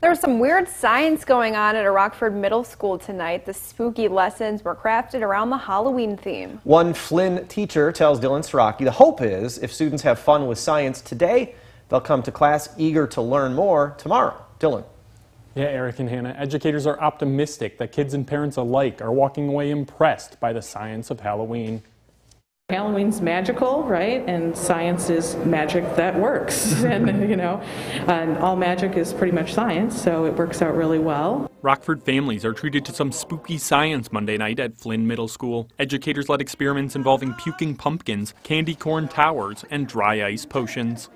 There was some weird science going on at a Rockford Middle School tonight. The spooky lessons were crafted around the Halloween theme. One Flinn teacher tells Dylan Starocki the hope is if students have fun with science today, they'll come to class eager to learn more tomorrow. Dylan. Yeah, Eric and Hannah, educators are optimistic that kids and parents alike are walking away impressed by the science of Halloween. Halloween's magical, right? And science is magic that works. and, you know, and all magic is pretty much science, so it works out really well. Rockford families are treated to some spooky science Monday night at Flinn Middle School. Educators led experiments involving puking pumpkins, candy corn towers, and dry ice potions.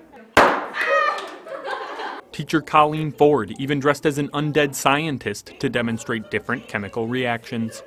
Teacher Colleen Ford even dressed as an undead scientist to demonstrate different chemical reactions.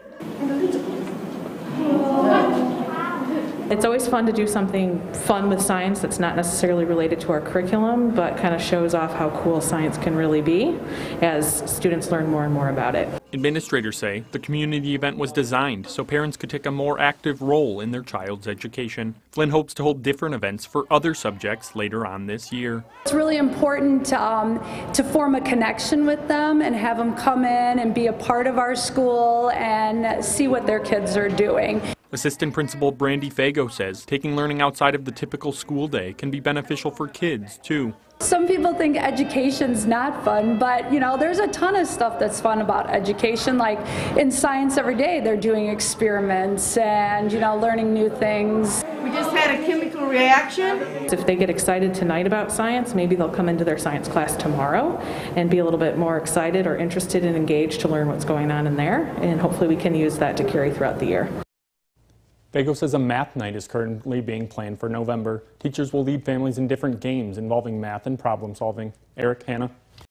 It's always fun to do something fun with science that's not necessarily related to our curriculum, but kind of shows off how cool science can really be as students learn more and more about it. Administrators say the community event was designed so parents could take a more active role in their child's education. Flinn hopes to hold different events for other subjects later on this year. It's really important um, to form a connection with them and have them come in and be a part of our school and see what their kids are doing. Assistant Principal Brandy Fago says taking learning outside of the typical school day can be beneficial for kids, too. Some people think education's not fun, but you know, there's a ton of stuff that's fun about education. Like in science every day, they're doing experiments and you know, learning new things. We just had a chemical reaction. If they get excited tonight about science, maybe they'll come into their science class tomorrow and be a little bit more excited or interested and engaged to learn what's going on in there. And hopefully we can use that to carry throughout the year. Fago says a math night is currently being planned for November. Teachers will lead families in different games involving math and problem solving. Eric, Hannah.